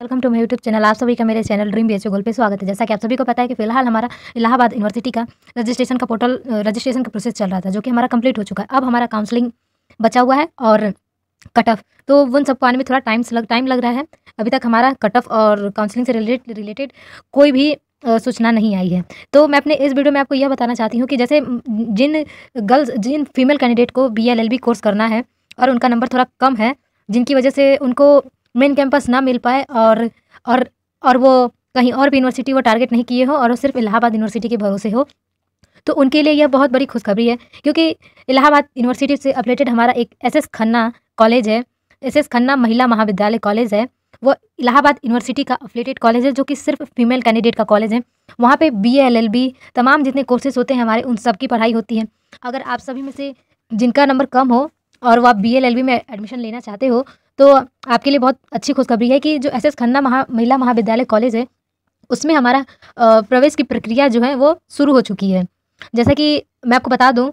Welcome to my YouTube channel. आप सभी का मेरे चैनल ड्रीम बी गोल पे स्वागत है। जैसा कि आप सभी को पता है कि फ़िलहाल हमारा इलाहाबाद यूनिवर्सिटी का रजिस्ट्रेशन का पोर्टल रजिस्ट्रेशन का प्रोसेस चल रहा था, जो कि हमारा कंप्लीट हो चुका है। अब हमारा काउंसलिंग बचा हुआ है और कट ऑफ़ तो उन सबको आने में थोड़ा टाइम लग टाइम लग रहा है। अभी तक हमारा कट ऑफ़ और काउंसलिंग से रिलेटेड रिलेटेड कोई भी सूचना नहीं आई है। तो मैं अपने इस वीडियो में आपको यह बताना चाहती हूँ कि जैसे जिन गर्ल्स जिन फीमेल कैंडिडेट को बीएलएलबी कोर्स करना है और उनका नंबर थोड़ा कम है, जिनकी वजह से उनको मेन कैंपस ना मिल पाए और और और वो कहीं और भी यूनिवर्सिटी वो टारगेट नहीं किए हो और वो सिर्फ़ इलाहाबाद यूनिवर्सिटी के भरोसे हो। तो उनके लिए यह बहुत बड़ी खुशखबरी है क्योंकि इलाहाबाद यूनिवर्सिटी से अपलेटेड हमारा एक एस एस खन्ना कॉलेज है। एस एस खन्ना महिला महाविद्यालय कॉलेज है। वो इलाहाबाद यूनिवर्सिटी का अफिलेटेड कॉलेज है जो कि सिर्फ़ फीमेल कैंडिडेट का कॉलेज है। वहाँ पे बी एल एल बी तमाम जितने कोर्सेज होते हैं हमारे उन सब की पढ़ाई होती है। अगर आप सभी में से जिनका नंबर कम हो और वो आप बी एल एल बी में एडमिशन लेना चाहते हो तो आपके लिए बहुत अच्छी खुशखबरी है कि जो एस एस खन्ना महा, महिला महाविद्यालय कॉलेज है, उसमें हमारा प्रवेश की प्रक्रिया जो है वो शुरू हो चुकी है। जैसा कि मैं आपको बता दूँ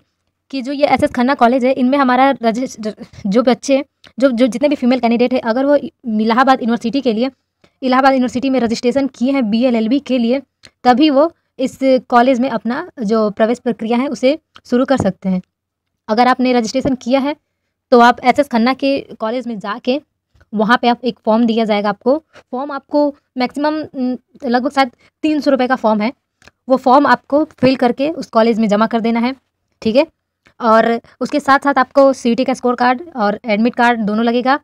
कि जो ये एस एस खन्ना कॉलेज है, इनमें हमारा जो बच्चे, जो जो जितने भी फीमेल कैंडिडेट है, अगर वो इलाहाबाद यूनिवर्सिटी के लिए, इलाहाबाद यूनिवर्सिटी में रजिस्ट्रेशन किए हैं, बी एल एल बी के लिए, तभी वो इस कॉलेज में अपना जो प्रवेश प्रक्रिया है, उसे शुरू कर सकते हैं। अगर आपने रजिस्ट्रेशन किया है तो आप एस एस खन्ना के कॉलेज में जाके वहाँ पे आप एक फॉर्म दिया जाएगा आपको। फॉर्म आपको मैक्सिमम लगभग शायद तीन सौ रुपये का फॉर्म है। वो फॉर्म आपको फिल करके उस कॉलेज में जमा कर देना है, ठीक है? और उसके साथ साथ आपको सी का स्कोर कार्ड और एडमिट कार्ड दोनों लगेगा।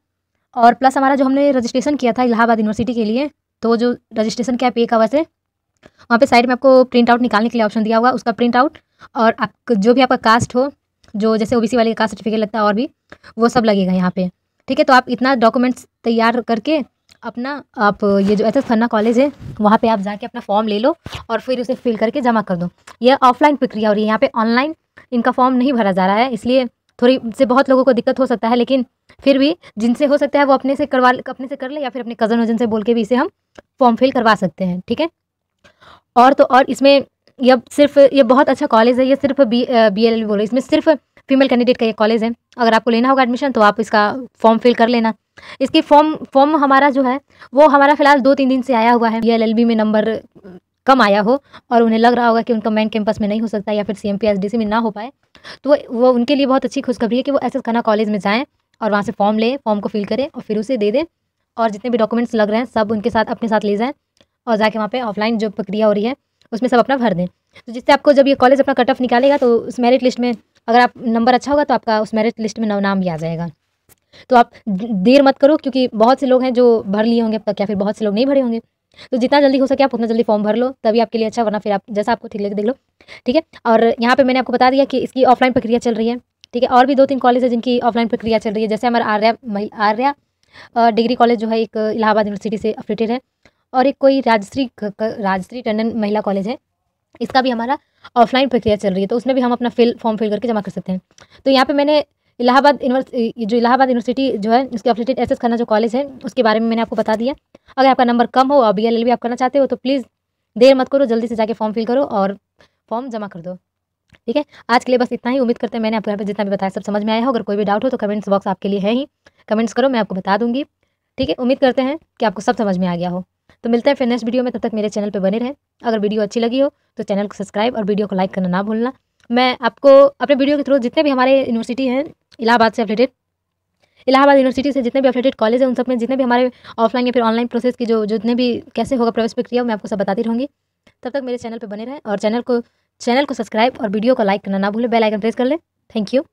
और प्लस हमारा जो हमने रजिस्ट्रेशन किया था इलाहाबाद यूनिवर्सिटी के लिए तो जो रजिस्ट्रेशन किया पे का वैसे वहाँ पे साइड में आपको प्रिंट आउट निकालने के लिए ऑप्शन दिया होगा उसका प्रिंट आउट और आप जो भी आपका कास्ट हो जो जैसे ओबीसी वाले का सर्टिफिकेट लगता है और भी, वो सब लगेगा यहाँ पे। ठीक है तो आप इतना डॉक्यूमेंट्स तैयार करके अपना, आप ये जो एस एस खन्ना कॉलेज है, वहाँ पे आप जाके अपना फॉर्म ले लो और फिर उसे फिल करके जमा कर दो। ये ऑफलाइन प्रक्रिया हो रही है। यहाँ पे ऑनलाइन इनका फॉर्म नहीं भरा जा रहा है, इसलिए थोड़ी से बहुत लोगों को दिक्कत हो सकता है, लेकिन फिर भी जिनसे हो सकता है, वो अपने से करवा, अपने से कर ले या फिर अपने कज़न वज़न से बोल के भी इसे हम फॉर्म फिल करवा सकते हैं। ठीक है? और तो और इसमें यह सिर्फ़, ये बहुत अच्छा कॉलेज है, ये सिर्फ़ बी बी एल बोलो इसमें सिर्फ़ फीमेल कैंडिडेट का ये कॉलेज है। अगर आपको लेना होगा एडमिशन तो आप इसका फॉर्म फिल कर लेना। इसकी फॉर्म फॉर्म हमारा जो है, वो हमारा फ़िलहाल दो तीन दिन से आया हुआ है। बी एल एल बी में नंबर कम आया हो और उन्हें लग रहा होगा कि उनका मेन कैंपस में नहीं हो सकता या फिर C M P S D C में ना हो पाए तो वो, उनके लिए बहुत अच्छी खुशखबरी है कि वो एस एस कॉलेज में जाएँ और वहाँ से फॉर्म लें फॉर्म को फिल करें और फिर उसे दे दें और जितने भी डॉक्यूमेंट्स लग रहे हैं, सब उनके साथ, अपने साथ ले जाएँ और जाके वहाँ पे ऑफलाइन जो प्रक्रिया हो रही है उसमें सब अपना भर दें। तो जिससे आपको जब ये कॉलेज अपना कट ऑफ़ निकालेगा तो उस मेरिट लिस्ट में अगर आप नंबर अच्छा होगा तो आपका उस मेरिट लिस्ट में नाम भी आ जाएगा। तो आप देर मत करो, क्योंकि बहुत से लोग हैं जो भर लिए होंगे अब तक या फिर बहुत से लोग नहीं भरे होंगे। तो जितना जल्दी हो सके आप उतना जल्दी फॉर्म भर लो, तभी आपके लिए अच्छा वरना फिर आप, जैसा आपको ठीक लगे, देख लो। ठीक है? और यहाँ पे मैंने आपको बता दिया कि इसकी ऑफलाइन प्रक्रिया चल रही है। ठीक है? और भी दो तीन कॉलेज है जिनकी ऑफलाइन प्रक्रिया चल रही है। जैसे हमारा आर्या आर्या डिग्री कॉलेज जो है, एक इलाहाबाद यूनिवर्सिटी से अफिलेटेड है। और एक कोई राजश्री राजश्री टंडन महिला कॉलेज है। इसका भी हमारा ऑफलाइन प्रक्रिया चल रही है तो उसमें भी हम अपना फिल फॉर्म फिल करके जमा कर सकते हैं। तो यहाँ पे मैंने इलाहाबाद यूनिवर्सिटी जो इलाहाबाद यूनिवर्सिटी जो है, उसके अफिलेटेड एस एस खन्ना जो कॉलेज है, उसके बारे में मैंने आपको बता दिया। अगर आपका नंबर कम हो और बी एल एल भी आप करना चाहते हो तो प्लीज़ देर मत करो, जल्दी से जाके फॉर्म फिल करो और फॉर्म जमा कर दो। ठीक है? आज के लिए बस इतना ही, उम्मीद करते हैं मैंने आपको यहाँ पर जितना भी बताया, सब समझ में आया हो अगर कोई भी डाउट हो तो कमेंट्स बॉक्स आपके लिए है ही। कमेंट्स करो, मैं आपको बता दूँगी। ठीक है? उम्मीद करते हैं कि आपको सब समझ में आ गया हो। तो मिलते हैं फिर नेक्स्ट वीडियो में, तब तक मेरे चैनल पर बने रहें। अगर वीडियो अच्छी लगी हो तो चैनल को सब्सक्राइब और वीडियो को लाइक करना ना भूलना। मैं आपको, अपने वीडियो के थ्रू जितने भी हमारे यूनिवर्सिटी हैं, इलाहाबाद से अपडेटेड इलाहाबाद यूनिवर्सिटी से जितने भी अपडेटेड कॉलेज हैं, उन सब में जितने भी हमारे ऑफलाइन या फिर ऑनलाइन प्रोसेस की जो, जितने भी कैसे होगा प्रवेश प्रक्रिया मैं आपको सब बताती रहूँगी। तब तक मेरे चैनल पर बने रहें और चैनल को चैनल को सब्सक्राइब और वीडियो को लाइक करना ना भूलें। बेल आइकन प्रेस कर लें। Thank you